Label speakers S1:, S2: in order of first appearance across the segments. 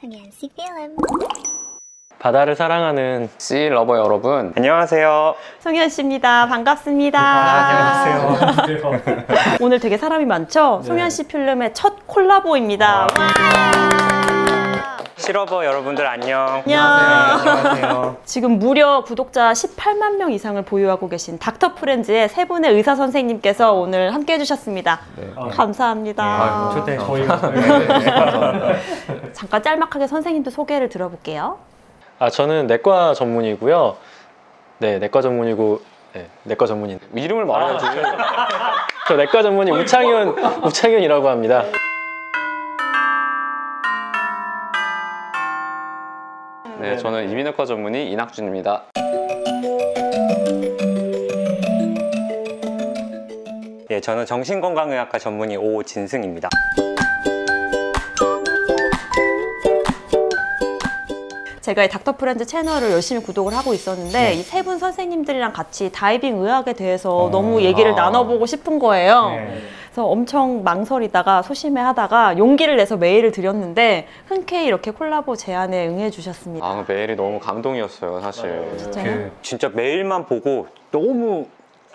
S1: 송현C필름.
S2: 바다를 사랑하는
S3: sea lover 여러분
S4: 안녕하세요.
S5: 송현 씨입니다. 반갑습니다.
S2: 안녕하세요.
S5: 오늘 되게 사람이 많죠?
S2: 네.
S5: 송현C필름의 첫 콜라보입니다. 와.
S4: sea lover 여러분들 안녕.
S5: 안녕.
S4: 안녕하세요.
S5: 지금 무려 구독자 18만 명 이상을 보유하고 계신 닥터 프렌즈의 세 분의 의사 선생님께서 오늘 함께 해주셨습니다.
S3: 네.
S5: 감사합니다.
S2: 아, 초대 저희가
S5: 잠깐 짤막하게 선생님도 소개를 들어볼게요.
S2: 아 저는 내과 전문이고요. 네, 내과 전문이고 네, 내과 전문인.
S3: 이름을 말해야지
S2: 저 내과 전문인 우창현 우창현이라고 합니다.
S3: 네 저는 이비인후과 전문의 이낙준입니다
S4: 예, 저는 정신건강의학과 전문의 오진승입니다.
S5: 제가 이 닥터 프렌즈 채널을 열심히 구독을 하고 있었는데 이세 분 선생님들이랑 같이 다이빙 의학에 대해서 너무 얘기를
S3: 아.
S5: 나눠보고 싶은 거예요. 그래서 엄청 망설이다가 소심해 하다가 용기를 내서 메일을 드렸는데 흔쾌히 이렇게 콜라보 제안에 응해 주셨습니다.
S3: 아 메일이 너무 감동이었어요 사실
S5: 진짜요?
S4: 진짜 메일만 보고 너무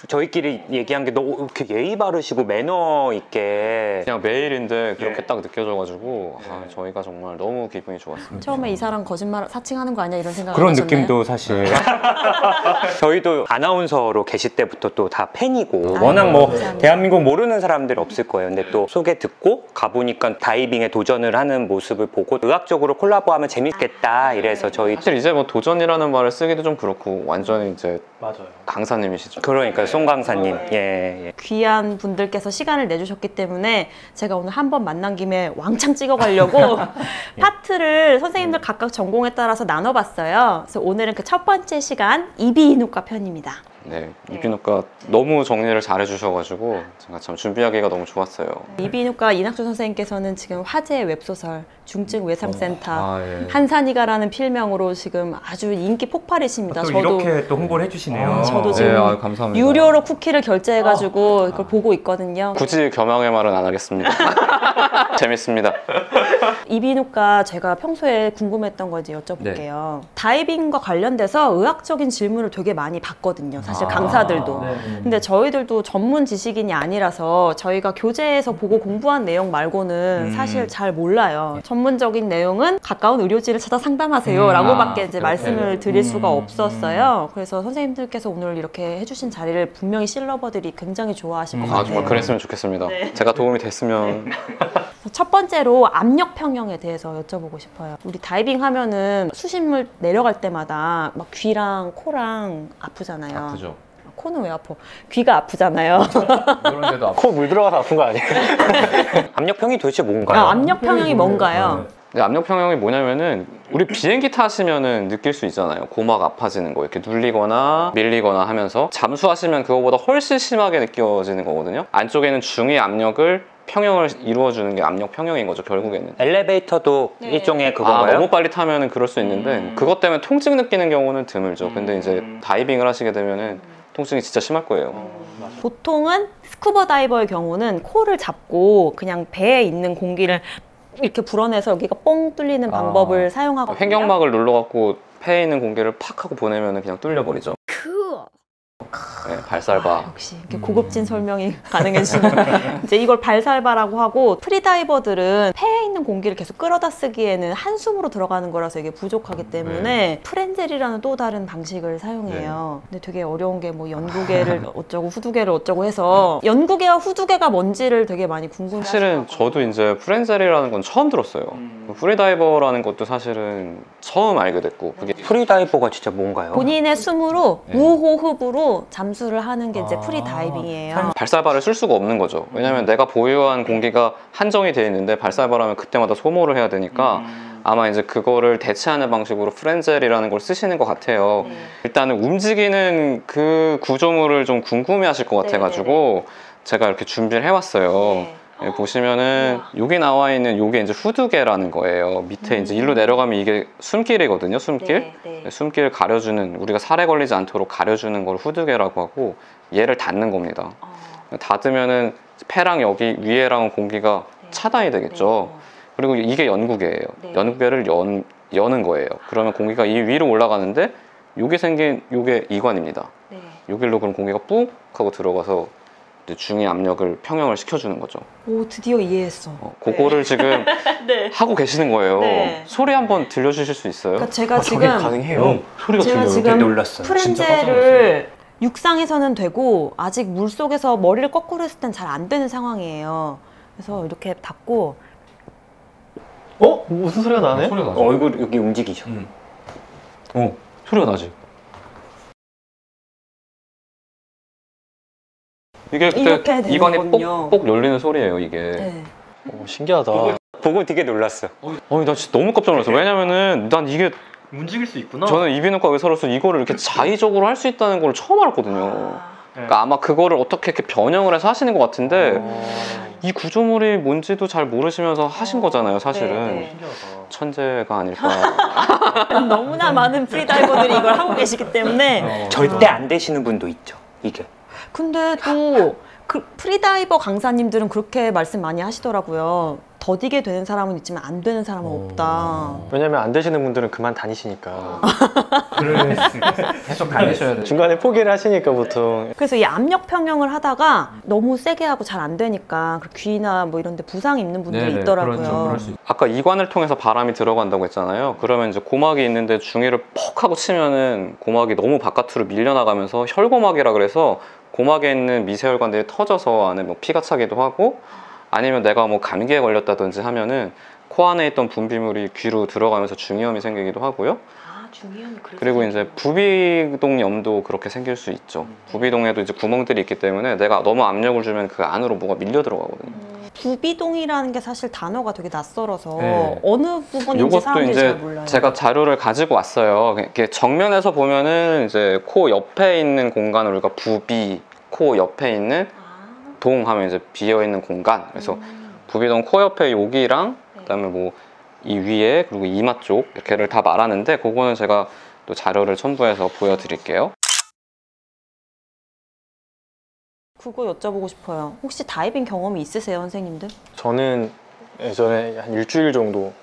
S4: 저희끼리 얘기한 게 너무 이렇게 예의 바르시고 매너 있게
S3: 그냥 메일인데 그렇게
S4: 네.
S3: 딱 느껴져가지고 아, 저희가 정말 너무 기분이 좋았습니다
S5: 처음에 이 사람 거짓말 사칭하는 거 아니야 이런 생각
S4: 그런
S5: 안 하셨나요?
S4: 느낌도 사실 저희도 아나운서로 계실 때부터 또 다 팬이고
S5: 아유,
S4: 워낙 뭐
S5: 감사합니다.
S4: 대한민국 모르는 사람들 없을 거예요 근데 또 소개 듣고 가보니까 다이빙에 도전을 하는 모습을 보고 의학적으로 콜라보하면 재밌겠다 이래서 저희
S3: 사실 이제 뭐 도전이라는 말을 쓰기도 좀 그렇고 완전히 이제
S2: 맞아요.
S3: 강사님이시죠
S4: 그러니까 송 강사님 예, 예.
S5: 귀한 분들께서 시간을 내주셨기 때문에 제가 오늘 한 번 만난 김에 왕창 찍어가려고 파트를 선생님들 각각 전공에 따라서 나눠봤어요. 그래서 오늘은 그 첫 번째 시간 이비인후과 편입니다.
S3: 네 이비인후과 너무 정리를 잘 해주셔가지고 제가 참 준비하기가 너무 좋았어요
S5: 이비인후과 이낙준 선생님께서는 지금 화제의 웹소설 중증 외상센터
S3: 아, 예.
S5: 한산이가라는 필명으로 지금 아주 인기 폭발이십니다.
S6: 또 이렇게 또 홍보를 해주시네요.
S5: 아, 저도
S3: 네,
S5: 지금
S3: 아유, 감사합니다
S5: 유료로 쿠키를 결제해가지고 이걸 보고 있거든요.
S3: 굳이 겸양의 말은 안 하겠습니다 재밌습니다
S5: 이비인후과 제가 평소에 궁금했던 거 이제 여쭤볼게요. 다이빙과 관련돼서 의학적인 질문을 되게 많이 받거든요. 사실
S3: 아,
S5: 강사들도.
S2: 네.
S5: 근데 저희들도 전문 지식인이 아니라서 저희가 교재에서 보고 공부한 내용 말고는
S6: 음.
S5: 사실 잘 몰라요. 전문적인 내용은 가까운 의료진을 찾아 상담하세요.
S6: 음.
S5: 라고밖에
S3: 아,
S5: 이제
S3: 그렇게.
S5: 말씀을 드릴 수가
S6: 음.
S5: 없었어요. 그래서 선생님들께서 오늘 이렇게 해주신 자리를 분명히 실러버들이 굉장히 좋아하실 것
S6: 음.
S5: 같아요.
S3: 아 정말 그랬으면 좋겠습니다 제가 도움이 됐으면
S5: 첫 번째로 압력 평형에 대해서 여쭤보고 싶어요. 우리 다이빙 하면은 수심물 내려갈 때마다 막 귀랑 코랑 아프잖아요.
S3: 아프죠
S5: 코는 왜 아파? 귀가 아프잖아요.
S3: 그런데도 아프
S2: 코물 들어가서 아픈 거 아니에요?
S4: 압력평이 도대체 뭔가요?
S5: 아, 압력 평형이 뭔가요?
S3: 근데 압력 평형이 뭐냐면은 우리 비행기 타시면은 느낄 수 있잖아요. 고막 아파지는 거 이렇게 눌리거나 밀리거나 하면서 잠수하시면 그거보다 훨씬 심하게 느껴지는 거거든요. 안쪽에는 중의 압력을 평형을 이루어주는 게 압력 평형인 거죠 결국에는.
S4: 엘리베이터도
S5: 네.
S4: 일종의
S3: 아,
S4: 그건가요?
S3: 너무 빨리 타면 은 그럴 수 있는데
S6: 음.
S3: 그것 때문에 통증 느끼는 경우는 드물죠. 근데 이제
S6: 음.
S3: 다이빙을 하시게 되면은 통증이 진짜 심할 거예요.
S5: 보통은 스쿠버 다이버의 경우는 코를 잡고 그냥 배에 있는 공기를 이렇게 불어내서 여기가 뻥 뚫리는
S3: 아.
S5: 방법을 사용하거든요.
S3: 횡격막을 눌러갖고 폐에 있는 공기를 팍 하고 보내면은 그냥 뚫려버리죠. 네, 발살바.
S5: 역시 이렇게 고급진 설명이 가능해지는 이제 이걸 발살바라고 하고 프리다이버들은 폐에 있는 공기를 계속 끌어다 쓰기에는 한숨으로 들어가는 거라서 이게 부족하기 때문에 프렌젤이라는 또 다른 방식을 사용해요. 근데 되게 어려운 게 뭐 연구개를 어쩌고 후두개를 어쩌고 해서 연구개와 후두개가 뭔지를 되게 많이 궁금해.
S3: 사실은 저도 이제 프렌젤이라는 건 처음 들었어요.
S6: 음.
S3: 프리다이버라는 것도 사실은 처음 알게 됐고 그게
S4: 프리다이버가 진짜 뭔가요?
S5: 본인의 숨으로
S3: 네.
S5: 무호흡으로 잠수를 하는 게 이제
S6: 아.
S5: 프리다이빙이에요.
S3: 발살바를 쓸 수가 없는 거죠. 왜냐하면 내가 보유한 공기가 한정이 되어 있는데 발살바하면 그때마다 소모를 해야 되니까
S6: 음.
S3: 아마 이제 그거를 대체하는 방식으로 프렌젤이라는 걸 쓰시는 것 같아요.
S5: 네.
S3: 일단은 움직이는 그 구조물을 좀 궁금해 하실 것 같아가지고 제가 이렇게 준비를 해왔어요.
S5: 네.
S3: 예, 보시면은 여기 나와 있는 요게 이제 후두개라는 거예요. 밑에 이제 일로 내려가면 이게 숨길이거든요. 숨길.
S5: 네, 네.
S3: 네, 숨길 가려주는 우리가 살에 걸리지 않도록 가려주는 걸 후두개라고 하고 얘를 닫는 겁니다.
S5: 어,
S3: 닫으면은 폐랑 여기 위에랑 공기가
S5: 네.
S3: 차단이 되겠죠.
S5: 네.
S3: 그리고 이게 연구개예요.
S5: 네.
S3: 연구개를 연, 여는 거예요. 그러면 공기가 이 위로 올라가는데 요게 생긴 요게 이관입니다.
S5: 네.
S3: 여길로 그럼 공기가 뿍 하고 들어가서 중위 압력을 평형을 시켜주는 거죠.
S5: 오 드디어 이해했어.
S3: 어, 그거를 지금
S5: 네.
S3: 하고 계시는 거예요.
S5: 네.
S3: 소리 한번 들려주실 수 있어요?
S5: 그러니까 제가 지금
S2: 가능해요.
S6: 소리가
S5: 제가
S6: 들려요.
S5: 지금
S6: 되게 놀랐어요.
S5: 프렌제를 육상에서는 되고 아직 물 속에서 머리를 거꾸로 했을 땐 잘 안 되는 상황이에요. 그래서 이렇게 닫고
S2: 어? 무슨 소리가 나네?
S6: 소리가 나죠.
S4: 얼굴 여기 움직이셔.
S6: 음.
S2: 어, 소리가 나지.
S3: 이게
S5: 이렇게
S3: 그때
S5: 되는
S3: 이관이
S5: 거군요.
S3: 뽁뽁 열리는 소리예요, 이게.
S5: 네.
S2: 어, 신기하다.
S4: 보고 되게 놀랐어.
S3: 어이, 나 진짜 너무 깜짝 놀랐어. 왜냐면은 난 이게
S6: 움직일 수 있구나.
S3: 저는 이비인후과 의사로서 이거를 이렇게 자의적으로 할 수 있다는 걸 처음 알았거든요. 그러니까 아마 그거를 어떻게 이렇게 변형을 해서 하시는 것 같은데 이 구조물이 뭔지도 잘 모르시면서 하신 거잖아요, 사실은.
S5: 네,
S2: 신기하다.
S3: 천재가 아닐까.
S5: 너무나 많은 프리다이버들이 이걸 하고 계시기 때문에
S6: 어.
S4: 절대 안 되시는 분도 있죠. 이게.
S5: 근데 또 그 프리다이버 강사님들은 그렇게 말씀 많이 하시더라고요. 더디게 되는 사람은 있지만 안 되는 사람은 없다.
S2: 왜냐면 안 되시는 분들은 그만 다니시니까.
S6: 계속 다니셔야 돼.
S2: 중간에 포기를 하시니까 보통
S5: 그래서 이 압력 평형을 하다가 너무 세게 하고 잘 안 되니까 그 귀나 뭐 이런 데 부상 입는 분들이 있더라고요.
S6: 그렇죠. 그럴 수 있-
S3: 아까 이관을 통해서 바람이 들어간다고 했잖아요. 그러면 이제 고막이 있는데 중위를 퍽 하고 치면은 고막이 너무 바깥으로 밀려나가면서 혈고막이라 그래서 고막에 있는 미세혈관들이 터져서 안에 뭐 피가 차기도 하고 아니면 내가 뭐 감기에 걸렸다든지 하면은 코 안에 있던 분비물이 귀로 들어가면서 중이염이 생기기도 하고요.
S5: 아, 중이염이
S3: 그리고 이제 부비동염도 그렇게 생길 수 있죠. 부비동에도 이제 구멍들이 있기 때문에 내가 너무 압력을 주면 그 안으로 뭐가 밀려 들어가거든요.
S5: 부비동이라는 게 사실 단어가 되게 낯설어서
S3: 네.
S5: 어느 부분인지 사람들이
S3: 이제
S5: 잘 몰라요.
S3: 제가 자료를 가지고 왔어요. 이렇게 정면에서 보면은 이제 코 옆에 있는 공간을 우리가 부비, 코 옆에 있는
S5: 아,
S3: 동 하면 이제 비어 있는 공간. 그래서
S5: 음.
S3: 부비동 코 옆에 여기랑
S5: 네.
S3: 그다음에 뭐 이 위에 그리고 이마 쪽 이렇게를 다 말하는데 그거는 제가 또 자료를 첨부해서 보여드릴게요.
S5: 그거 여쭤보고 싶어요. 혹시 다이빙 경험이 있으세요, 선생님들?
S2: 저는 예전에 한 일주일 정도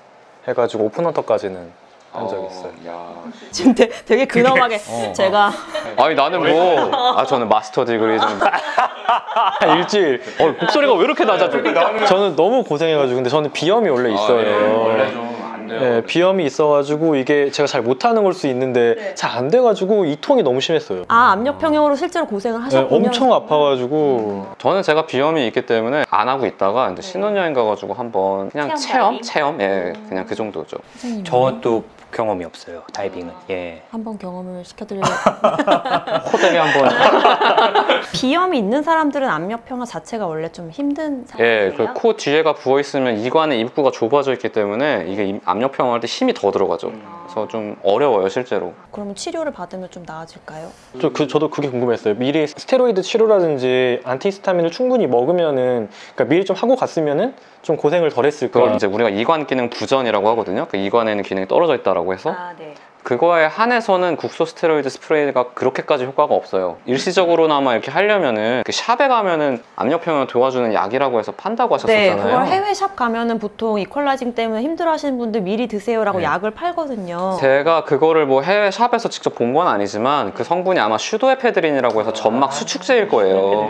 S2: 해가지고 오픈워터까지는 한 적이 있어요.
S5: 지금 되- 되게 근엄하게
S3: 어.
S5: 제가
S3: 아니 나는 뭐, 아 저는 마스터 디그리 좀.
S2: 한 일주일.
S3: 어 목소리가 왜 이렇게 낮아져?
S2: 저는 너무 고생해가지고 근데 저는 비염이 원래 있어요.
S3: 좀 안
S2: 네, 비염이 있어가지고 이게 제가 잘 못하는 걸 수 있는데
S5: 네.
S2: 잘 안 돼가지고 이 통이 너무 심했어요.
S5: 아 압력 평형으로 실제로 고생을
S2: 네,
S5: 하셨군요.
S2: 엄청 아파가지고
S3: 저는 제가 비염이 있기 때문에 안 하고 있다가 이제 신혼여행 가가지고 한번 그냥 체험?
S5: 다이빙?
S3: 체험? 예, 그냥 그 정도죠.
S5: 선생님
S4: 저도 경험이 없어요. 다이빙은. 예.
S5: 한번 경험을 시켜드려요.
S3: 코대리 한번.
S5: 비염이 있는 사람들은 압력 평형 자체가 원래 좀 힘든
S3: 예,
S5: 상황이에요.
S3: 그 코 뒤에가 부어 있으면 이관의 입구가 좁아져 있기 때문에 이게 임- 압력 평형할 때 힘이 더 들어가죠. 그래서 좀 어려워요, 실제로.
S5: 그러면 치료를 받으면 좀 나아질까요?
S2: 저 그, 저도 그게 궁금했어요. 미리 스테로이드 치료라든지 안티히스타민을 충분히 먹으면은 그러니까 미리 좀 하고 갔으면은 좀 고생을 덜 했을까.
S3: 그걸 이제 우리가 이관 기능 부전이라고 하거든요. 그 이관에는 기능이 떨어져 있다라고 해서
S5: 아 네.
S3: 그거에 한해서는 국소 스테로이드 스프레이가 그렇게까지 효과가 없어요. 일시적으로나마 이렇게 하려면은 그 샵에 가면은 압력 평형을 도와주는 약이라고 해서 판다고
S5: 네,
S3: 하셨었잖아요.
S5: 그걸 해외 샵 가면은 보통 equalizing 때문에 힘들어 하시는 분들 미리 드세요라고
S3: 네.
S5: 약을 팔거든요.
S3: 제가 그거를 뭐 해외 샵에서 직접 본 건 아니지만 그 성분이 아마 pseudoephedrine이라고 해서 점막 수축제일 거예요.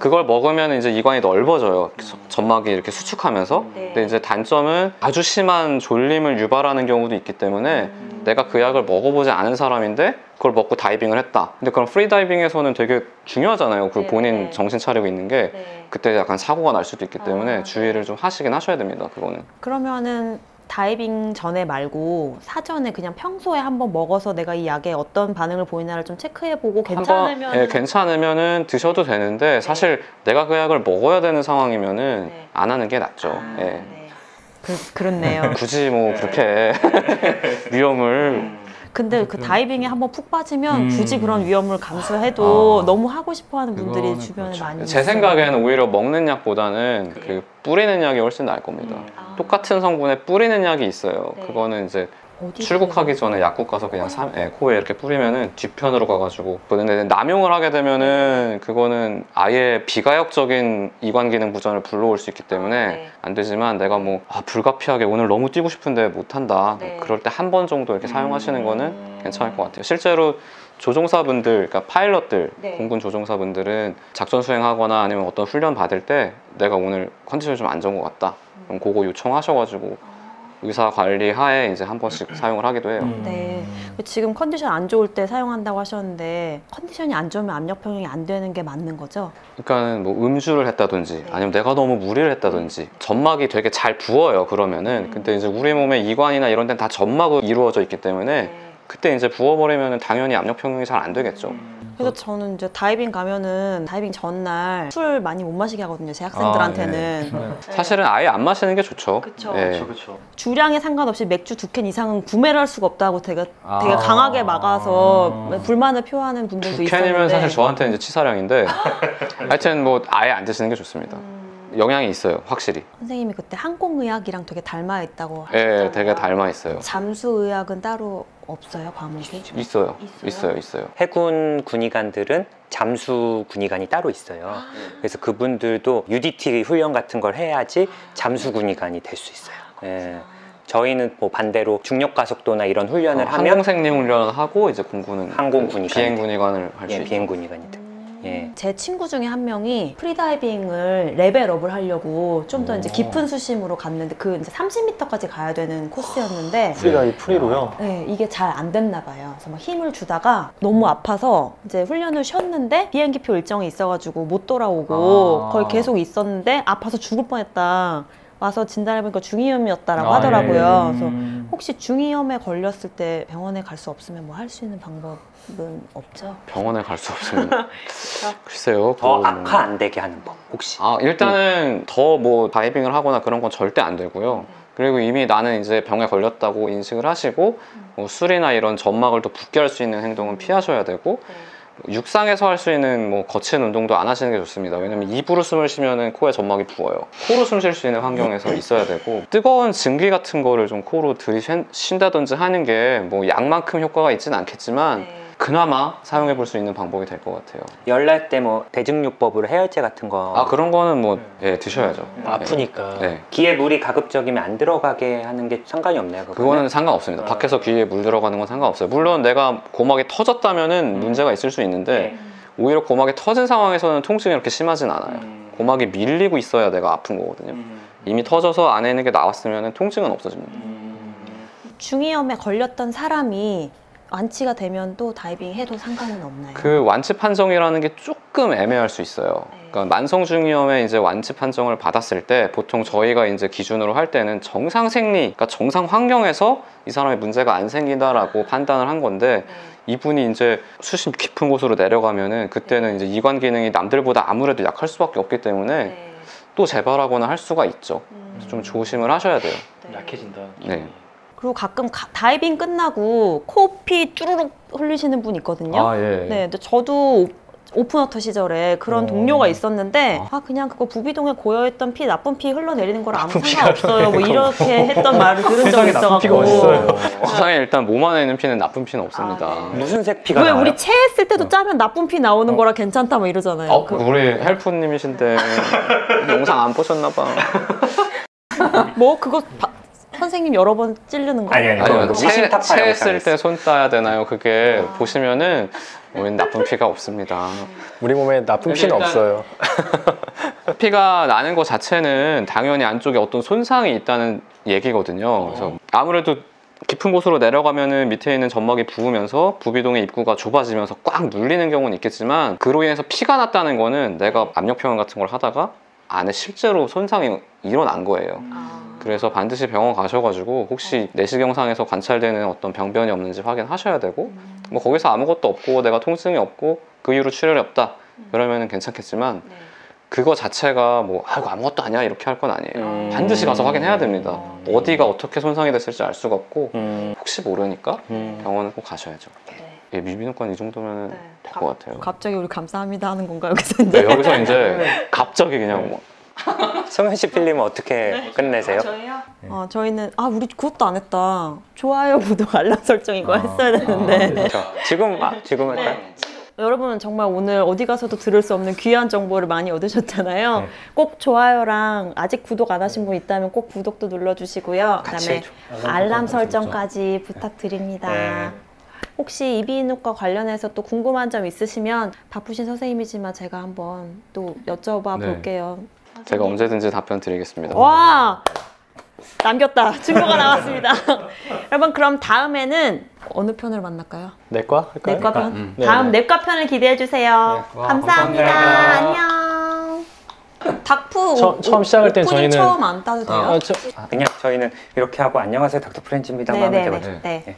S3: 그걸 먹으면 이제 이관이 넓어져요. 서- 점막이 이렇게 수축하면서.
S5: 네.
S3: 근데 이제 단점은 아주 심한 졸림을 유발하는 경우도 있기 때문에 내가 그 약을 먹어보지 않은 사람인데 그걸 먹고 다이빙을 했다. 근데 그럼 프리다이빙에서는 되게 중요하잖아요. 그
S5: 네,
S3: 본인
S5: 네.
S3: 정신 차리고 있는 게
S5: 네.
S3: 그때 약간 사고가 날 수도 있기 때문에
S5: 아,
S3: 주의를 좀 하시긴 하셔야 됩니다. 그거는.
S5: 그러면은 다이빙 전에 말고 사전에 그냥 평소에 한번 먹어서 내가 이 약에 어떤 반응을 보이나를 좀 체크해보고 괜찮으면
S3: 예, 괜찮으면은 드셔도 되는데 사실 내가 그 약을 먹어야 되는 상황이면은
S5: 네.
S3: 안 하는 게 낫죠.
S5: 아,
S3: 예.
S5: 네. 그, 그렇네요.
S3: 굳이 뭐 그렇게 위험을
S5: 근데 그 다이빙에 한번 푹 빠지면
S6: 음.
S5: 굳이 그런 위험을 감수해도
S6: 아.
S5: 너무 하고 싶어하는 분들이 주변에
S6: 그렇죠.
S5: 많이
S3: 제
S5: 있어요.
S3: 생각에는 오히려 먹는 약보다는?
S5: 그
S3: 뿌리는 약이 훨씬 나을 겁니다.
S5: 아.
S3: 똑같은 성분에 뿌리는 약이 있어요.
S5: 네.
S3: 그거는 이제 출국하기? 전에 약국 가서 그냥 삼- 예, 코에 이렇게 뿌리면은 뒤편으로 가가지고 근데 남용을 하게 되면은 그거는 아예 비가역적인 이관 기능 부전을 불러올 수 있기 때문에
S5: 네.
S3: 안 되지만 내가 뭐 아, 불가피하게 오늘 너무 뛰고 싶은데 못 한다
S5: 네.
S3: 그럴 때 한 번 정도 이렇게 사용하시는 거는
S5: 음.
S3: 괜찮을 것 같아요 실제로 조종사분들 그러니까 파일럿들
S5: 네.
S3: 공군 조종사분들은 작전 수행하거나 아니면 어떤 훈련 받을 때 내가 오늘 컨디션이 좀 안 좋은 것 같다 그럼 그거 요청하셔가지고 의사 관리 하에 이제 한 번씩 사용을 하기도 해요.
S2: 음.
S5: 네. 지금 컨디션 안 좋을 때 사용한다고 하셨는데 컨디션이 안 좋으면 압력 평형이 안 되는 게 맞는 거죠?
S3: 그러니까는 뭐 음주를 했다든지 아니면 내가 너무 무리를 했다든지 점막이 되게 잘 부어요 그러면은
S5: 음.
S3: 근데 이제 우리 몸의 이관이나 이런 데는 다 점막으로 이루어져 있기 때문에 그때 이제 부어버리면 당연히 압력 평형이 잘 안 되겠죠.
S5: 그래서 저는 이제 다이빙 가면은 다이빙 전날 술 많이 못 마시게 하거든요. 제 학생들한테는
S2: 네.
S3: 사실은 아예 안 마시는 게 좋죠.
S5: 그쵸.
S3: 예.
S6: 그렇죠, 그렇죠.
S5: 주량에 상관없이 맥주 두 캔 이상은 구매를 할 수가 없다고 되게 되게
S2: 아.
S5: 강하게 막아서 불만을 표하는 분들도
S3: 두
S5: 있었는데
S3: 캔이면 사실 저한테는 이제 치사량인데 하여튼 뭐 아예 안 드시는 게 좋습니다.
S5: 음,
S3: 영향이 있어요, 확실히.
S5: 선생님이 그때 항공의학이랑 되게 닮아 있다고
S3: 예,
S5: 하셨잖아요.
S3: 되게 닮아 있어요.
S5: 잠수의학은 따로 없어요 과목이?
S3: 있어요,
S5: 있어요?
S3: 있어요, 있어요.
S4: 해군 군의관들은 잠수 군의관이 따로 있어요. 그래서 그분들도 UDT 훈련 같은 걸 해야지 잠수 군의관이 될 수 있어요. 예. 저희는 뭐 반대로 중력 가속도나 이런 훈련을 하면
S3: 항공생리 훈련을 하고 이제 공군은
S4: 항공 군의관
S3: 비행 군의관을 할수
S4: 예,
S3: 있죠.
S4: 비행 군의관이 돼요. 예.
S5: 제 친구 중에 한 명이 프리다이빙을 level up을 하려고 좀 더 이제 깊은 수심으로 갔는데 그 이제 30m까지 가야 되는 코스였는데
S2: 프리가 이 프리로요.
S5: 네, 이게 잘 안 됐나 봐요. 그래서 막 힘을 주다가 너무 아파서 이제 훈련을 쉬었는데 비행기표 일정이 있어가지고 못 돌아오고
S6: 아.
S5: 거의 계속 있었는데 아파서 죽을 뻔했다. 와서 진단해보니까 중이염이었다라고
S6: 아,
S5: 하더라고요.
S6: 예.
S5: 그래서
S6: 음.
S5: 혹시 중이염에 걸렸을 때 병원에 갈 수 없으면 뭐 할 수 있는 방법은 없죠?
S3: 병원에 갈 수 없습니다. 글쎄요.
S4: 더
S3: 뭐-
S4: 악화 안 되게 하는 법 혹시
S3: 아 일단은 더뭐 다이빙을 하거나 그런 건 절대 안 되고요. 그리고 이미 나는 이제 병에 걸렸다고 인식을 하시고 뭐 술이나 이런 점막을 더 붓게 할 수 있는 행동은 피하셔야 되고 육상에서 할 수 있는 뭐 거친 운동도 안 하시는 게 좋습니다. 왜냐면 입으로 숨을 쉬면은 코에 점막이 부어요. 코로 숨 쉴 수 있는 환경에서 있어야 되고 뜨거운 증기 같은 거를 좀 코로 들이쉰다든지 하는 게 뭐 약만큼 효과가 있진 않겠지만 그나마 사용해 볼 수 있는 방법이 될 것 같아요.
S4: 열날 때 뭐 대증요법으로 해열제 같은 거
S3: 아 그런 거는 뭐 예, 드셔야죠.
S2: 아프니까.
S3: 네.
S4: 귀에 물이 가급적이면 안 들어가게 하는 게 상관이 없나요? 그거는?
S3: 그거는 상관없습니다. 밖에서 귀에 물 들어가는 건 상관없어요. 물론 내가 고막이 터졌다면은 문제가 있을 수 있는데 오히려 고막이 터진 상황에서는 통증이 그렇게 심하진 않아요. 고막이 밀리고 있어야 내가 아픈 거거든요. 이미 터져서 안에 있는 게 나왔으면 통증은 없어집니다.
S5: 중이염에 걸렸던 사람이 완치가 되면 또 다이빙 해도 상관은 없나요?
S3: 그 완치 판정이라는 게 조금 애매할 수 있어요. 그러니까 만성 중이염에 이제 완치 판정을 받았을 때 보통 저희가 이제 기준으로 할 때는 정상 생리, 그러니까 정상 환경에서 이 사람의 문제가 안 생긴다라고 판단을 한 건데 이분이 이제 수심 깊은 곳으로 내려가면은 그때는 이제 이관 기능이 남들보다 아무래도 약할 수밖에 없기 때문에 또 재발하거나 할 수가 있죠. 그래서 좀 조심을 하셔야 돼요.
S6: 약해진다.
S3: 네.
S5: 그리고 가끔 가- 다이빙 끝나고 코피 쭈르륵 흘리시는 분 있거든요.
S3: 아 예.
S5: 네, 근데 저도 오- open water 시절에 그런
S2: 어.
S5: 동료가 있었는데 아 그냥 그거 부비동에 고여있던 피 나쁜 피 흘러내리는 거랑 아무 상관없어요. 뭐 이렇게 했던 말을 들은 적이 있어가지고
S2: 어딨어요.
S3: 세상에 일단 몸 안에 있는 피는 나쁜 피는 없습니다.
S5: 아,
S4: 무슨 색 피가
S5: 왜
S4: 나와요?
S5: 우리 체했을 때도 짜면 나쁜 피 나오는 거라 괜찮다 뭐 이러잖아요.
S3: 어,
S5: 그-
S3: 우리 헬프님이신데 영상 안 보셨나 봐.
S5: 뭐 그거 바- 선생님 여러 번 찌르는 거
S4: 아니, 아니,
S3: 아니요,
S4: 생각했어요.
S3: 때손 따야 되나요? 그게 보시면은 우린 나쁜 피가 없습니다.
S2: 우리 몸에 나쁜 피는
S3: 일단-
S2: 없어요.
S3: 피가 나는 것 자체는 당연히 안쪽에 어떤 손상이 있다는 얘기거든요. 그래서 아무래도 깊은 곳으로 내려가면은 밑에 있는 점막이 부으면서 부비동의 입구가 좁아지면서 꽉 눌리는 경우는 있겠지만 그로 인해서 피가 났다는 거는 내가 압력 표현 같은 걸 하다가 안에 실제로 손상이 일어난 거예요.
S5: 아.
S3: 그래서 반드시 병원 가셔가지고 혹시 내시경상에서 관찰되는 어떤 병변이 없는지 확인하셔야 되고 뭐 거기서 아무것도 없고 내가 통증이 없고 그 이후로 출혈이 없다 그러면은 괜찮겠지만
S5: 네.
S3: 그거 자체가 뭐 아이고 아무것도 아니야 이렇게 할 건 아니에요
S4: 음.
S3: 반드시 가서 확인해야 됩니다 어디가 어떻게 손상이 됐을지 알 수가 없고
S4: 음,
S3: 혹시 모르니까
S4: 음.
S3: 병원은 꼭 가셔야죠
S5: 네.
S3: 예, 미비인후과는 이 정도면
S5: 네.
S3: 될것 같아요
S5: 갑자기 우리 감사합니다 하는 건가요? 여기서
S3: 네,
S5: 이제
S3: 여기서 이제 갑자기 그냥 뭐
S4: 송현 씨 필름은 어떻게 끝내세요?
S5: 저희요? 어, 저희는 아 우리 그것도 안 했다. 좋아요, 구독, 알람 설정 이거 했어야 되는데.
S4: 그렇죠. 지금 아, 지금 할까요?
S5: 여러분 정말 오늘 어디 가서도 들을 수 없는 귀한 정보를 많이 얻으셨잖아요.
S4: 네.
S5: 꼭 좋아요랑 아직 구독 안 하신 분 있다면 꼭 구독도 눌러주시고요. 그다음에 알람 설정까지 부탁드립니다.
S4: 네.
S5: 혹시 이비인후과 관련해서 또 궁금한 점 있으시면 바쁘신 선생님이지만 제가 한번 또 여쭤봐
S3: 네.
S5: 볼게요.
S3: 제가 언제든지 답변 드리겠습니다.
S5: 와 남겼다 증거가 나왔습니다. 여러분 그럼 다음에는 어느 편을 만날까요?
S2: 내과 할까요?
S5: 내과 편.
S3: 음.
S5: 다음
S2: 네,
S5: 내과 편을 기대해 주세요.
S6: 와,
S5: 감사합니다.
S6: 감사합니다.
S5: 안녕. 닥프
S2: 처-
S5: 오-
S2: 처음 시작할 땐 저희는-
S5: 처음 안 따도 돼요?
S2: 아, 저,
S4: 그냥 저희는 이렇게 하고 안녕하세요 닥터 프렌즈입니다 하면
S5: 네네네.
S4: 되거든요.
S5: 네.
S4: 네.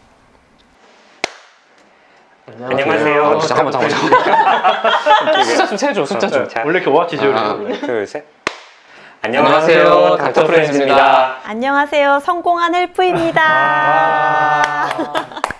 S4: 안녕하세요.
S3: 어, 잠깐만 잠깐만. 숫자 좀 세줘 숫자 좀.
S4: 자,
S2: 원래 이렇게 오락지죠
S3: 아,
S4: 둘, 셋.
S3: 안녕하세요. 닥터
S4: 닥터 프렌즈입니다.
S5: 안녕하세요. 성공한 헬프입니다.